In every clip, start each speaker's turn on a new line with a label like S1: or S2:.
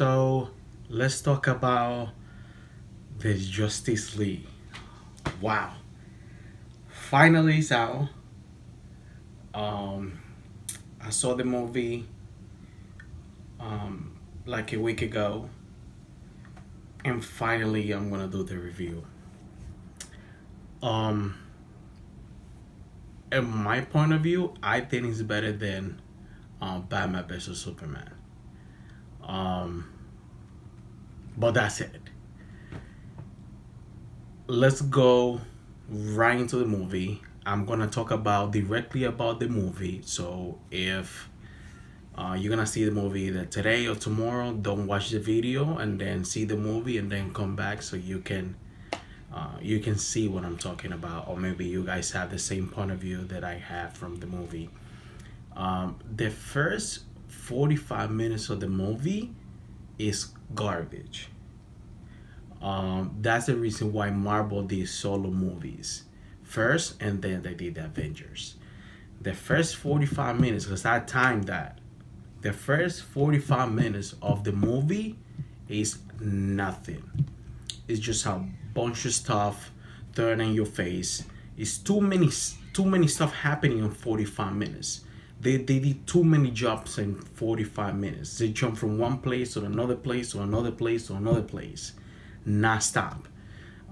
S1: So let's talk about the Justice League. Wow. Finally it's out. Um I saw the movie um like a week ago. And finally I'm gonna do the review. Um in my point of view, I think it's better than um, Batman vs Superman. Um, but that's it. Let's go right into the movie. I'm gonna talk about directly about the movie. So if uh, you're gonna see the movie either today or tomorrow, don't watch the video and then see the movie and then come back so you can uh, you can see what I'm talking about, or maybe you guys have the same point of view that I have from the movie. Um, the first 45 minutes of the movie is garbage. Um, that's the reason why Marvel did solo movies first, and then they did the Avengers. The first 45 minutes, because I timed that, the first 45 minutes of the movie is nothing. It's just a bunch of stuff thrown in your face. It's too many too many stuff happening in 45 minutes. They, they did too many jumps in 45 minutes. They jump from one place to another place to another place to another place, not stop.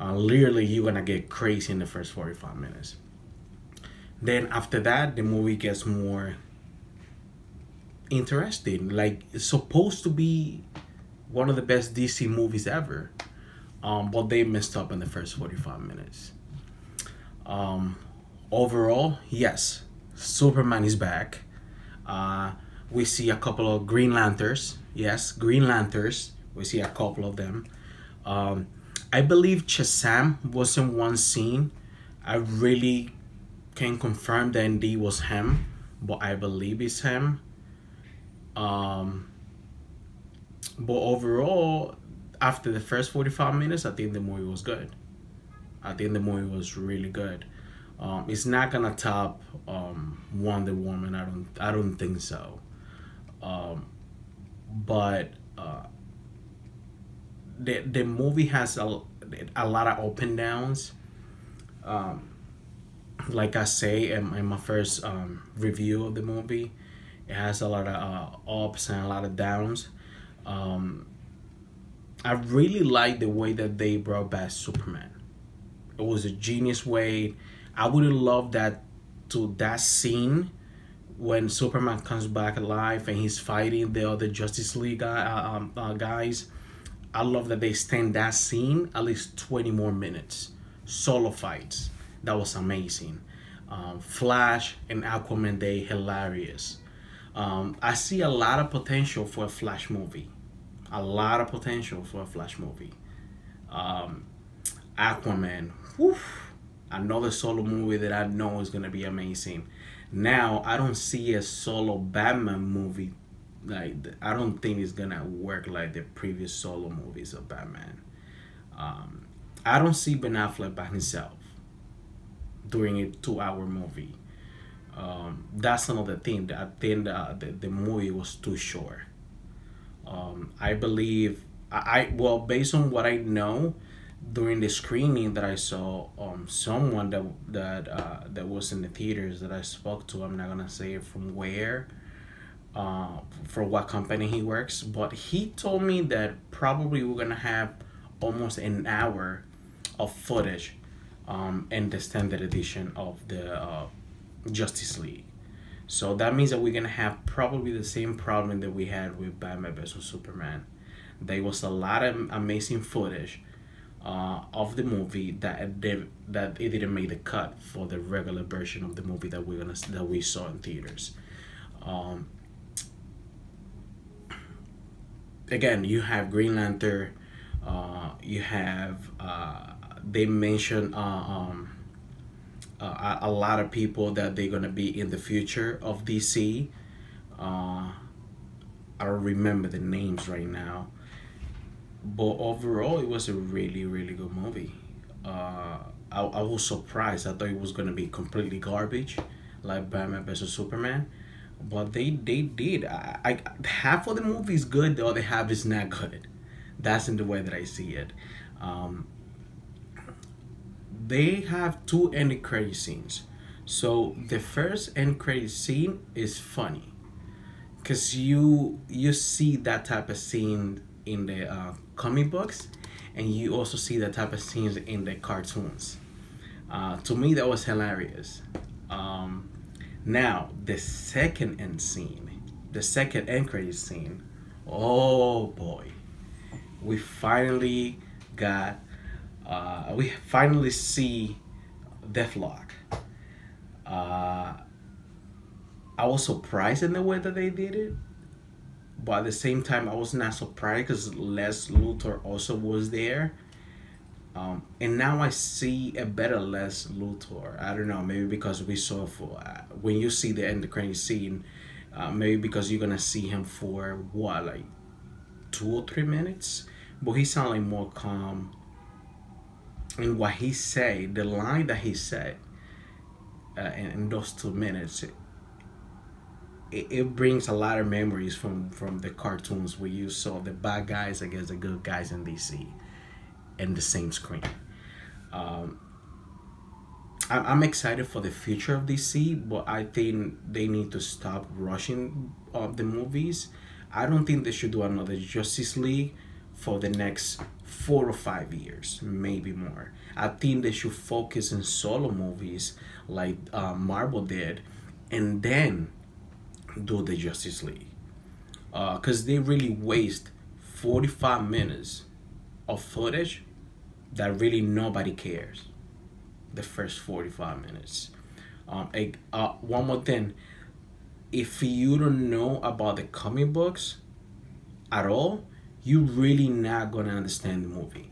S1: Uh, literally, you're gonna get crazy in the first 45 minutes. Then after that, the movie gets more interesting. Like it's supposed to be one of the best DC movies ever um, but they messed up in the first 45 minutes. Um, overall, yes, Superman is back. Uh, we see a couple of Green Lanterns. Yes, Green Lanterns. We see a couple of them. Um, I believe Shazam was in one scene. I really can confirm that indeed was him, but I believe it's him. Um, but overall, after the first 45 minutes, I think the movie was good. I think the movie was really good. Um, it's not gonna top um, Wonder Woman. I don't. I don't think so. Um, but uh, the the movie has a a lot of up and downs. Um, like I say in, in my first um, review of the movie, it has a lot of uh, ups and a lot of downs. Um, I really like the way that they brought back Superman. It was a genius way. I would loved that to that scene when Superman comes back alive and he's fighting the other Justice League guy, uh, um, uh, guys. I love that they stand that scene at least 20 more minutes. Solo fights. That was amazing. Um, Flash and Aquaman, they hilarious. Um, I see a lot of potential for a Flash movie a lot of potential for a Flash movie. Um, Aquaman, another solo movie that I know is gonna be amazing. Now I don't see a solo Batman movie like I don't think it's gonna work like the previous solo movies of Batman. Um, I don't see Ben Affleck by himself during a two-hour movie. Um, that's another thing. I think the, the, the movie was too short. Um, I believe I, I well based on what I know during the screening that I saw, um, someone that that uh, that was in the theaters that I spoke to. I'm not gonna say from where, uh, for what company he works, but he told me that probably we're gonna have almost an hour of footage, um, in the standard edition of the uh, Justice League. So that means that we're gonna have probably the same problem that we had with Batman vs Superman. There was a lot of amazing footage uh, of the movie that they, that it didn't make the cut for the regular version of the movie that we're gonna that we saw in theaters. Um, again, you have Green Lantern. Uh, you have uh, they mentioned uh, um, uh, a, lot of people that they're gonna be in the future of DC. Uh, I don't remember the names right now, but overall, it was a really really good movie. Uh, I, I was surprised. I thought it was gonna be completely garbage, like Batman vs Superman. but they they did. I, I half of the movie is good, the other half is not good. That's in the way that I see it. Um, they have two end credit scenes. So the first end credit scene is funny, cause you you see that type of scene in the uh, comic books, and you also see that type of scenes in the cartoons. Uh, to me, that was hilarious. Um, now the second end scene, the second end credit scene. Oh boy, we finally got. Uh, we finally see Deathstroke. Uh, I was surprised in the way that they did it, but at the same time, I was not surprised because Lex Luthor also was there. Um, and now I see a better Lex Luthor. I don't know, maybe because we saw for uh, when you see the end of credit scene, uh, maybe because you're gonna see him for what like two or three minutes, but he sounded like more calm. And what he said, the line that he said, uh, in, in those two minutes, it, it brings a lot of memories from from the cartoons where you saw the bad guys against the good guys in DC in the same screen. Um, I'm, excited for the future of DC, but I think they need to stop rushing uh, the movies. I don't think they should do another Justice League for the next four or five years, maybe more. I think they should focus in solo movies like uh, Marvel did, and then do the Justice League. Because uh, they really waste 45 minutes of footage that really nobody cares. The first 45 minutes. Um, a, uh, one more thing. If you don't know about the comic books at all, you're really not gonna understand the movie.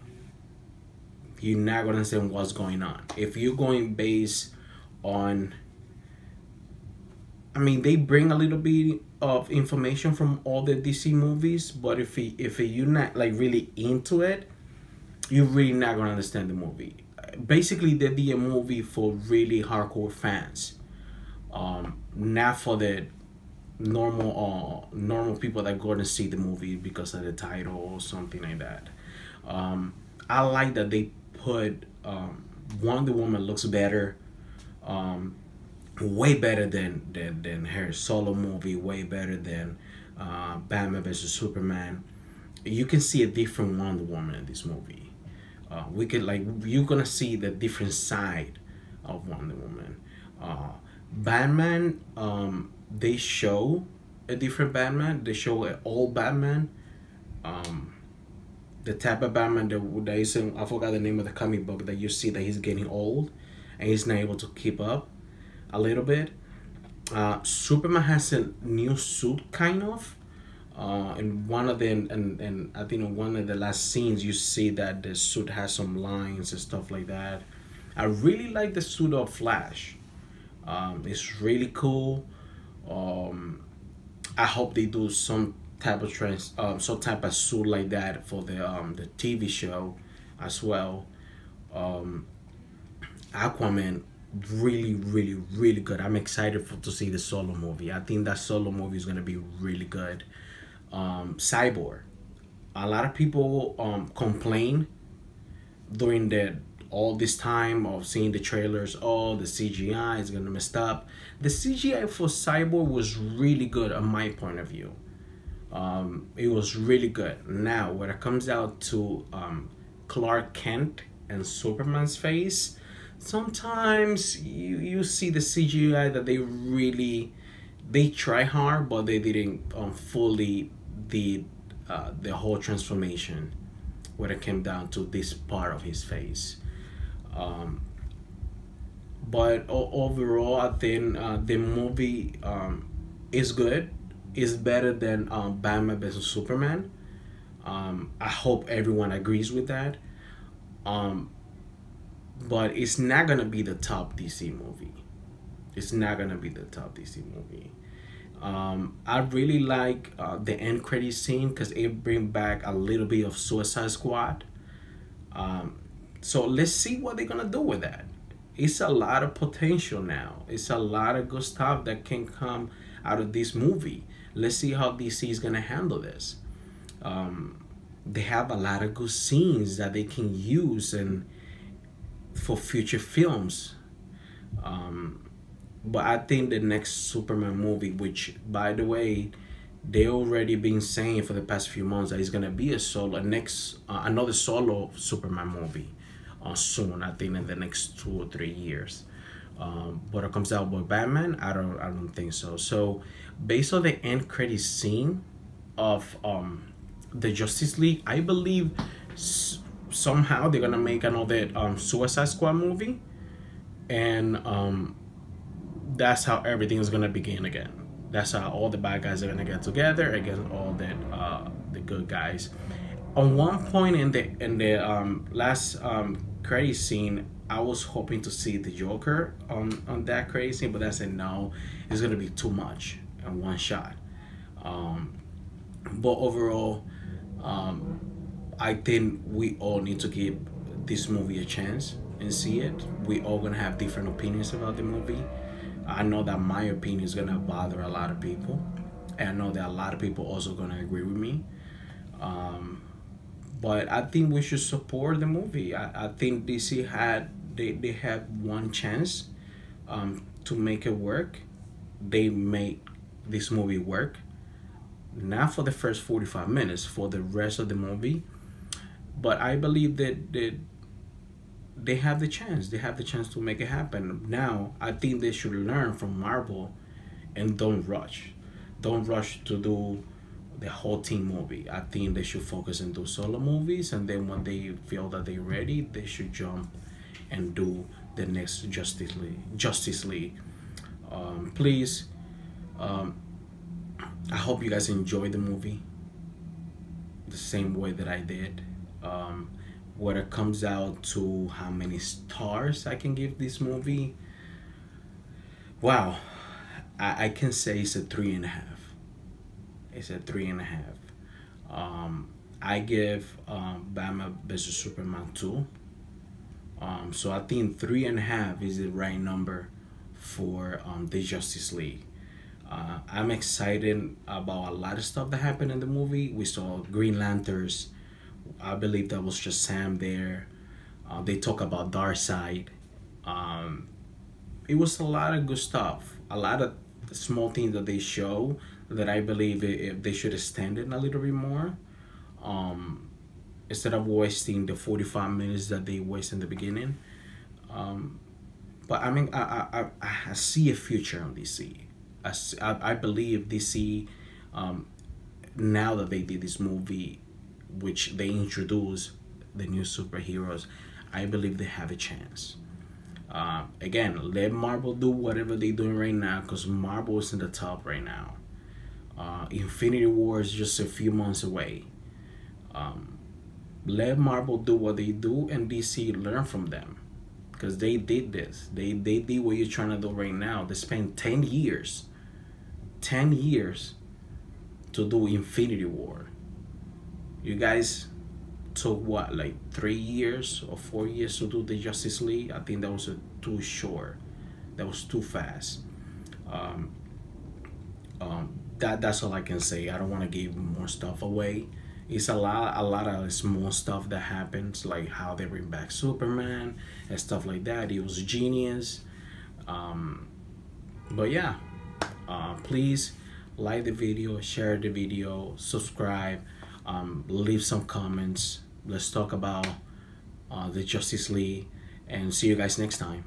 S1: You're not gonna understand what's going on. If you're going based on I mean, they bring a little bit of information from all the DC movies, but if he, if you're not like really into it, you're really not gonna understand the movie. Basically, they did a movie for really hardcore fans, um, not for the normal uh, normal people that go to see the movie because of the title or something like that. Um, I like that they put um, Wonder Woman looks better, um, way better than than than her solo movie, way better than uh, Batman vs Superman. You can see a different Wonder Woman in this movie uh, we could like you're gonna see the different side of Wonder Woman. Uh, Batman, um, they show a different Batman. They show an old Batman. Um, the type of Batman that, that is in, I forgot the name of the comic book that you see that he's getting old and he's not able to keep up a little bit. Uh, Superman has a new suit kind of uh, in one of the and, and I think in one of the last scenes you see that the suit has some lines and stuff like that. I really like the suit of Flash. Um, it's really cool. Um, I hope they do some type of trans um, some type of suit like that for the um the TV show as well. Um, Aquaman really really really good. I'm excited for to see the solo movie. I think that solo movie is gonna be really good um, Cyborg. A lot of people um, complain during the all this time of seeing the trailers. Oh, the CGI is gonna messed up. The CGI for Cyborg was really good, on my point of view. Um, it was really good. Now, when it comes out to um, Clark Kent and Superman's face, sometimes you you see the CGI that they really they try hard, but they didn't um, fully the uh, the whole transformation when it came down to this part of his face. Um, but overall, I think uh, the movie um, is good. It's better than um, Batman vs Superman. Um, I hope everyone agrees with that. Um, but it's not gonna be the top DC movie. It's not gonna be the top DC movie. Um, I really like uh, the end credit scene because it bring back a little bit of Suicide Squad. Um, so let's see what they're gonna do with that. it's a lot of potential now. It's a lot of good stuff that can come out of this movie. Let's see how DC is gonna handle this. Um, they have a lot of good scenes that they can use and for future films. Um, but I think the next Superman movie, which by the way, they already been saying for the past few months that it's gonna be a solo, a next uh, another solo Superman movie, uh, soon. I think in the next two or three years. Um, but it comes out with Batman, I don't, I don't think so. So, based on the end credit scene of um, the Justice League, I believe somehow they're gonna make another um, Suicide Squad movie, and um, that's how everything is gonna begin again. That's how all the bad guys are gonna get together against all the uh, the good guys. On one point in the in the um, last um, credit scene, I was hoping to see the Joker on on that credit scene, but I said no, it's gonna be too much in one shot. Um, but overall, um, I think we all need to give this movie a chance and see it. We all gonna have different opinions about the movie. I know that my opinion is gonna bother a lot of people, and I know that a lot of people also gonna agree with me. Um, but I think we should support the movie. I, I think DC had they, they had one chance um, to make it work. They made this movie work. Not for the first 45 minutes, for the rest of the movie. But I believe that, that they have the chance. They have the chance to make it happen. Now, I think they should learn from Marvel and don't rush. Don't rush to do the whole team movie. I think they should focus and do solo movies, and then when they feel that they're ready, they should jump and do the next Justice League. Justice League. Um, please, um, I hope you guys enjoy the movie the same way that I did. Um, when it comes out to how many stars I can give this movie, wow, I, I can say it's a three and a half. It's a three and a half. Um, I give um, Batman vs Superman two. Um, so I think three and a half is the right number for um, the Justice League. Uh, I'm excited about a lot of stuff that happened in the movie. We saw Green Lanterns. I believe that was Shazam there. Uh, they talk about Darkseid. Um, it was a lot of good stuff. A lot of small things that they show that I believe if they should extend it a little bit more. Um, instead of wasting the 45 minutes that they waste in the beginning. Um, but I mean, I, I, I, I see a future on DC. I, I, I believe DC, um, now that they did this movie, which they introduce the new superheroes, I believe they have a chance. Uh, again, let Marvel do whatever they're doing right now because Marvel is in the top right now. Uh, Infinity War is just a few months away. Um, let Marvel do what they do and DC learn from them because they did this. They they did what you're trying to do right now. They spent ten years, ten years, to do Infinity War. You guys took what like three years or four years to do the Justice League. I think that was too short. That was too fast. Um, um, that that's all I can say. I don't want to give more stuff away. It's a lot, a lot of small stuff that happens, like how they bring back Superman and stuff like that. It was genius. Um, but yeah, uh, please like the video, share the video, subscribe, um, leave some comments. Let's talk about uh, the Justice League, and see you guys next time.